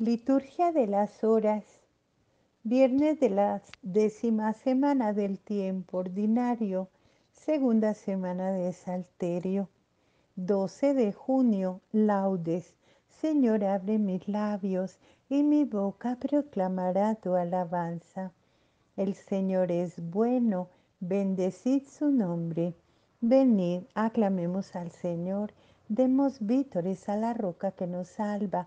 Liturgia de las Horas. Viernes de la décima semana del tiempo ordinario, segunda semana de Salterio. 12 de junio, laudes. Señor, abre mis labios y mi boca proclamará tu alabanza. El Señor es bueno, bendecid su nombre. Venid, aclamemos al Señor, demos vítores a la roca que nos salva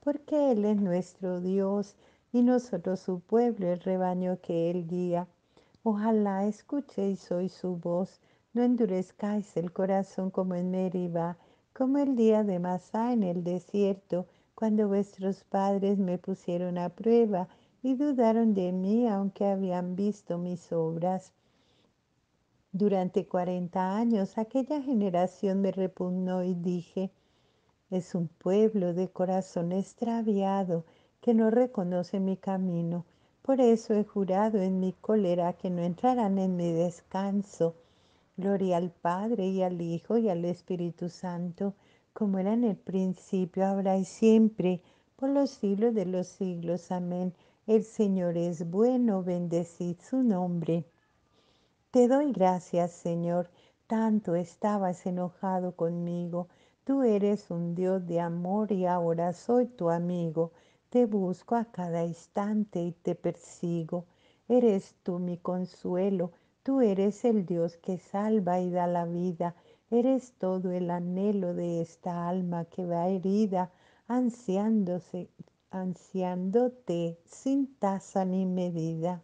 porque Él es nuestro Dios y nosotros su pueblo, el rebaño que Él guía. Ojalá escuchéis hoy su voz, no endurezcáis el corazón como en Meribá, como el día de Masá en el desierto, cuando vuestros padres me pusieron a prueba y dudaron de mí aunque habían visto mis obras. Durante cuarenta años aquella generación me repugnó y dije, es un pueblo de corazón extraviado que no reconoce mi camino. Por eso he jurado en mi cólera que no entrarán en mi descanso. Gloria al Padre y al Hijo y al Espíritu Santo, como era en el principio, ahora y siempre, por los siglos de los siglos. Amén. El Señor es bueno, bendecid su nombre. Te doy gracias, Señor, tanto estabas enojado conmigo Tú eres un Dios de amor y ahora soy tu amigo. Te busco a cada instante y te persigo. Eres tú mi consuelo. Tú eres el Dios que salva y da la vida. Eres todo el anhelo de esta alma que va herida, ansiándose, ansiándote sin tasa ni medida.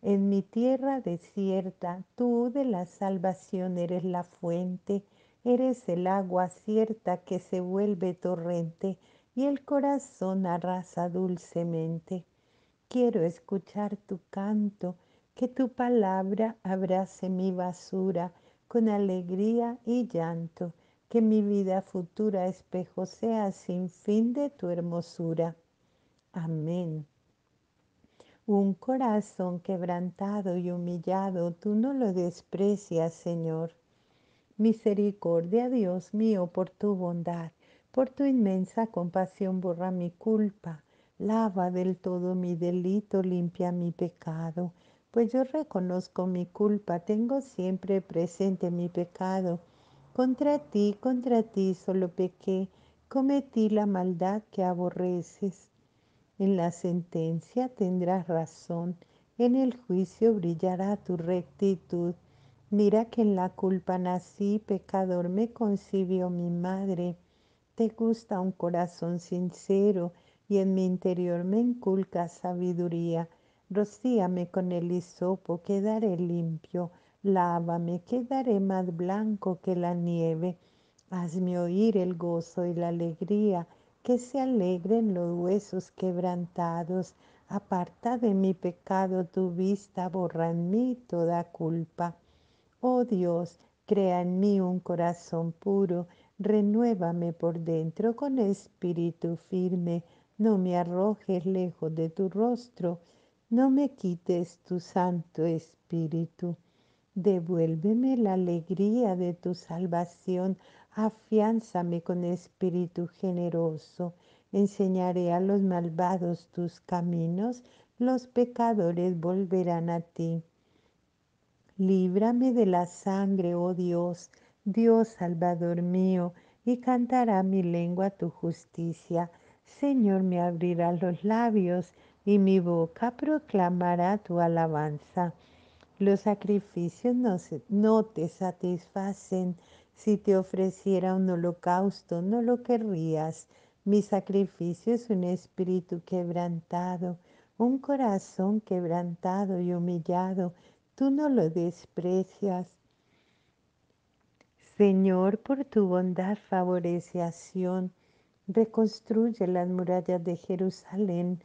En mi tierra desierta, tú de la salvación eres la fuente Eres el agua cierta que se vuelve torrente y el corazón arrasa dulcemente. Quiero escuchar tu canto, que tu palabra abrace mi basura con alegría y llanto, que mi vida futura espejo sea sin fin de tu hermosura. Amén. Un corazón quebrantado y humillado, tú no lo desprecias, Señor. Misericordia, Dios mío, por tu bondad, por tu inmensa compasión borra mi culpa, lava del todo mi delito, limpia mi pecado, pues yo reconozco mi culpa, tengo siempre presente mi pecado. Contra ti, contra ti solo pequé, cometí la maldad que aborreces. En la sentencia tendrás razón, en el juicio brillará tu rectitud. Mira que en la culpa nací, pecador me concibió mi madre. Te gusta un corazón sincero y en mi interior me inculca sabiduría. Rocíame con el hisopo, quedaré limpio. Lávame, quedaré más blanco que la nieve. Hazme oír el gozo y la alegría, que se alegren los huesos quebrantados. Aparta de mi pecado tu vista, borra en mí toda culpa. Oh Dios, crea en mí un corazón puro, renuévame por dentro con espíritu firme, no me arrojes lejos de tu rostro, no me quites tu santo espíritu. Devuélveme la alegría de tu salvación, afiánzame con espíritu generoso. Enseñaré a los malvados tus caminos, los pecadores volverán a ti. Líbrame de la sangre, oh Dios, Dios Salvador mío, y cantará mi lengua tu justicia. Señor, me abrirá los labios, y mi boca proclamará tu alabanza. Los sacrificios no, te satisfacen. Si te ofreciera un holocausto, no lo querrías. Mi sacrificio es un espíritu quebrantado, un corazón quebrantado y humillado tú no lo desprecias. Señor, por tu bondad favorece a Sion. reconstruye las murallas de Jerusalén.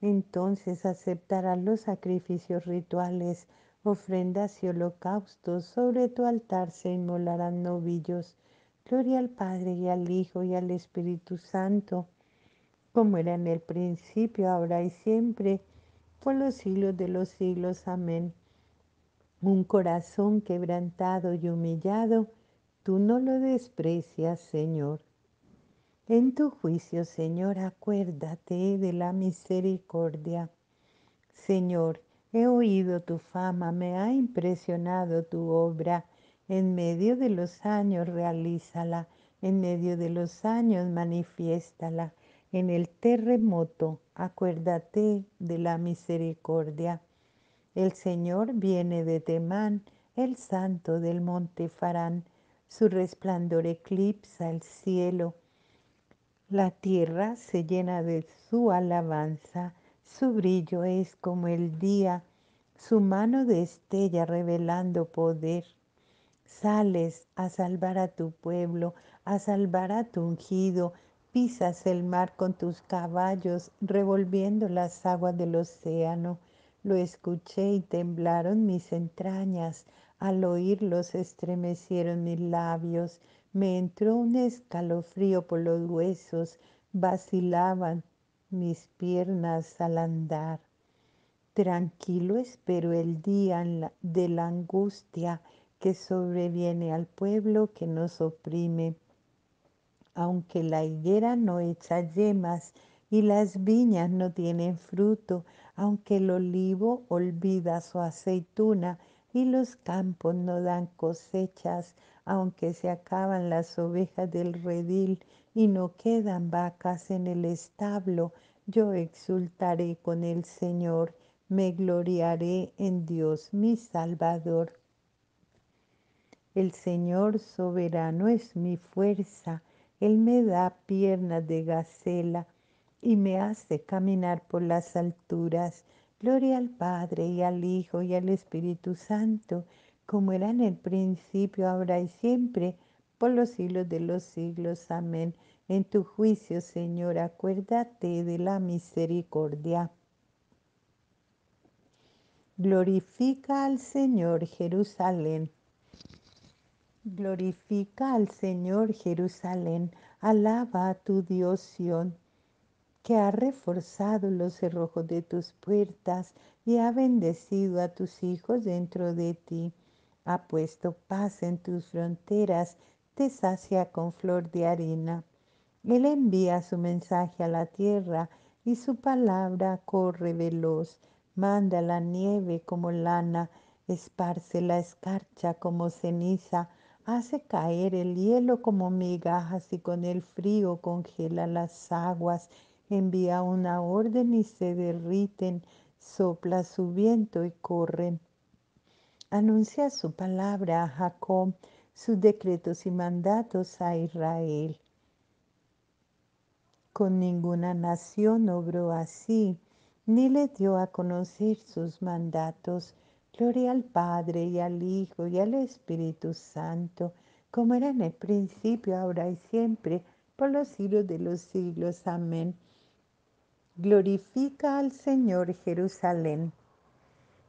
Entonces aceptarás los sacrificios rituales, ofrendas y holocaustos. Sobre tu altar se inmolarán novillos. Gloria al Padre y al Hijo y al Espíritu Santo, como era en el principio, ahora y siempre, por los siglos de los siglos. Amén. Un corazón quebrantado y humillado, tú no lo desprecias, Señor. En tu juicio, Señor, acuérdate de la misericordia. Señor, he oído tu fama, me ha impresionado tu obra. En medio de los años realízala, en medio de los años manifiéstala. En el terremoto, acuérdate de la misericordia. El Señor viene de Temán, el santo del monte Farán. Su resplandor eclipsa el cielo la tierra se llena de su alabanza, su brillo es como el día, su mano destella revelando poder. Sales a salvar a tu pueblo, a salvar a tu ungido, pisas el mar con tus caballos, revolviendo las aguas del océano. Lo escuché y temblaron mis entrañas, al oírlo se estremecieron mis labios. Me entró un escalofrío por los huesos, vacilaban mis piernas al andar. Tranquilo espero el día de la angustia que sobreviene al pueblo que nos oprime. Aunque la higuera no echa yemas y las viñas no tienen fruto, aunque el olivo olvida su aceituna y los campos no dan cosechas, aunque se acaban las ovejas del redil y no quedan vacas en el establo, yo exultaré con el Señor, me gloriaré en Dios mi Salvador. El Señor soberano es mi fuerza, Él me da piernas de gacela y me hace caminar por las alturas. Gloria al Padre y al Hijo y al Espíritu Santo como era en el principio, ahora y siempre, por los siglos de los siglos. Amén. En tu juicio, Señor, acuérdate de la misericordia. Glorifica al Señor Jerusalén. Glorifica al Señor Jerusalén. Alaba a tu Dios Sión, que ha reforzado los cerrojos de tus puertas y ha bendecido a tus hijos dentro de ti ha puesto paz en tus fronteras, te sacia con flor de harina. Él envía su mensaje a la tierra y su palabra corre veloz. Manda la nieve como lana, esparce la escarcha como ceniza, hace caer el hielo como migajas y con el frío congela las aguas. Envía una orden y se derriten, sopla su viento y corren anuncia su palabra a Jacob, sus decretos y mandatos a Israel. Con ninguna nación obró así, ni le dio a conocer sus mandatos. Gloria al Padre y al Hijo y al Espíritu Santo, como era en el principio, ahora y siempre, por los siglos de los siglos. Amén. Glorifica al Señor Jerusalén.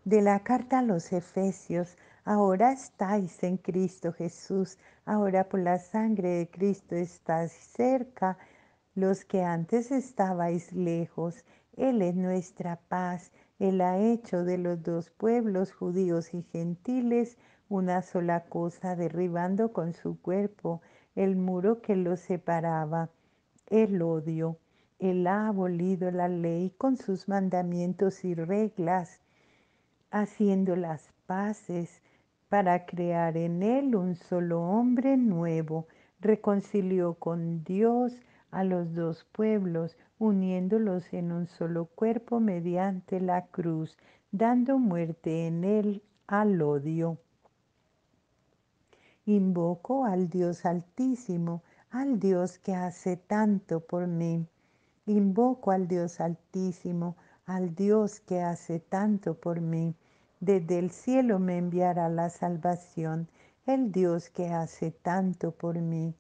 De la carta a los Efesios, ahora estáis en Cristo Jesús, ahora por la sangre de Cristo estáis cerca, los que antes estabais lejos, Él es nuestra paz, Él ha hecho de los dos pueblos, judíos y gentiles, una sola cosa, derribando con su cuerpo el muro que los separaba, el odio. Él ha abolido la ley con sus mandamientos y reglas haciendo las paces para crear en él un solo hombre nuevo, reconcilió con Dios a los dos pueblos, uniéndolos en un solo cuerpo mediante la cruz, dando muerte en él al odio. Invoco al Dios altísimo, al Dios que hace tanto por mí. Invoco al Dios altísimo, al Dios que hace tanto por mí. Desde el cielo me enviará la salvación, el Dios que hace tanto por mí.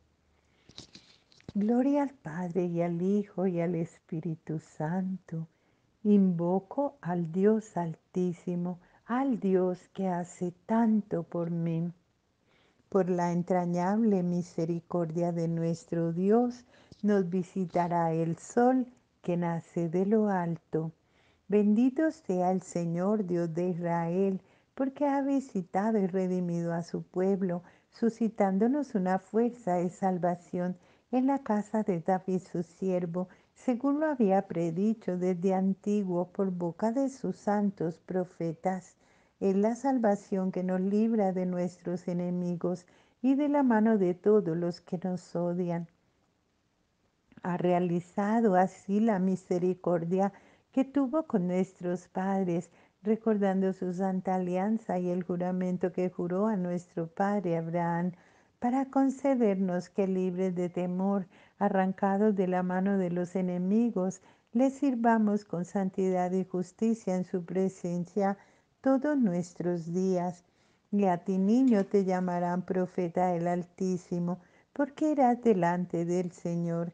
Gloria al Padre y al Hijo y al Espíritu Santo. Invoco al Dios altísimo, al Dios que hace tanto por mí. Por la entrañable misericordia de nuestro Dios, nos visitará el sol que nace de lo alto. Bendito sea el Señor Dios de Israel, porque ha visitado y redimido a su pueblo, suscitándonos una fuerza de salvación en la casa de David su siervo, según lo había predicho desde antiguo por boca de sus santos profetas. Es la salvación que nos libra de nuestros enemigos y de la mano de todos los que nos odian. Ha realizado así la misericordia que tuvo con nuestros padres, recordando su santa alianza y el juramento que juró a nuestro padre Abraham para concedernos que libres de temor, arrancados de la mano de los enemigos, le sirvamos con santidad y justicia en su presencia todos nuestros días. Y a ti, niño, te llamarán profeta del Altísimo, porque irás delante del Señor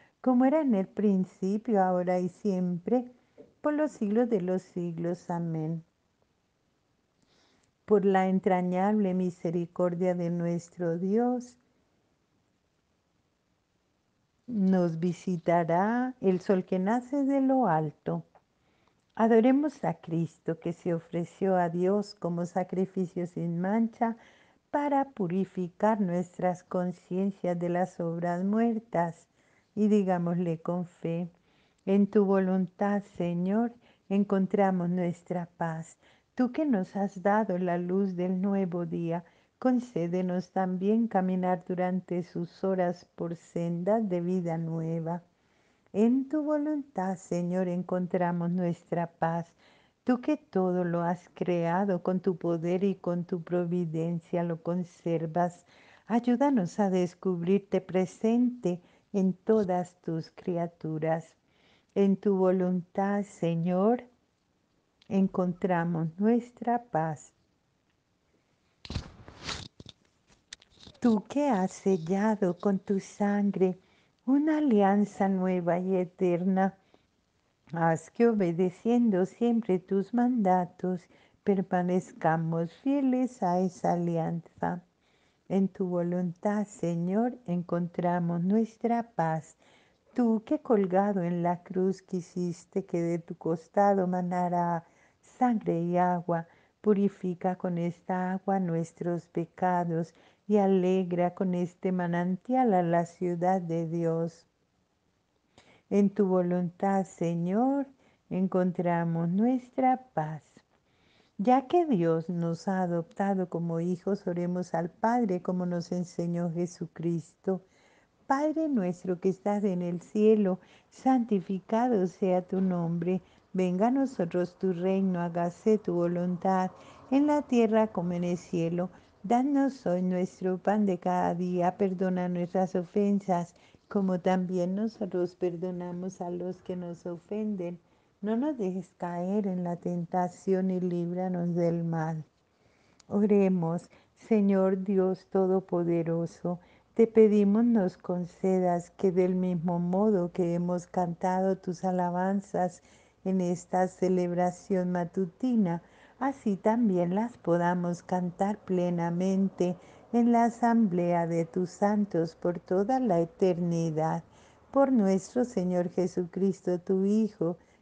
como era en el principio, ahora y siempre, por los siglos de los siglos. Amén por la entrañable misericordia de nuestro Dios, nos visitará el sol que nace de lo alto. Adoremos a Cristo que se ofreció a Dios como sacrificio sin mancha para purificar nuestras conciencias de las obras muertas y digámosle con fe, en tu voluntad, Señor, encontramos nuestra paz Tú que nos has dado la luz del nuevo día, concédenos también caminar durante sus horas por sendas de vida nueva. En tu voluntad, Señor, encontramos nuestra paz. Tú que todo lo has creado con tu poder y con tu providencia lo conservas. Ayúdanos a descubrirte presente en todas tus criaturas. En tu voluntad, Señor, encontramos nuestra paz. Tú que has sellado con tu sangre una alianza nueva y eterna, haz que obedeciendo siempre tus mandatos permanezcamos fieles a esa alianza. En tu voluntad, Señor, encontramos nuestra paz. Tú que colgado en la cruz quisiste que de tu costado manara sangre y agua, purifica con esta agua nuestros pecados y alegra con este manantial a la ciudad de Dios. En tu voluntad, Señor, encontramos nuestra paz. Ya que Dios nos ha adoptado como hijos, oremos al Padre como nos enseñó Jesucristo. Padre nuestro que estás en el cielo, santificado sea tu nombre Venga a nosotros tu reino, hágase tu voluntad en la tierra como en el cielo. Danos hoy nuestro pan de cada día, perdona nuestras ofensas, como también nosotros perdonamos a los que nos ofenden. No nos dejes caer en la tentación y líbranos del mal. Oremos, Señor Dios Todopoderoso, te pedimos nos concedas que del mismo modo que hemos cantado tus alabanzas, en esta celebración matutina, así también las podamos cantar plenamente en la asamblea de tus santos por toda la eternidad. Por nuestro Señor Jesucristo, tu Hijo,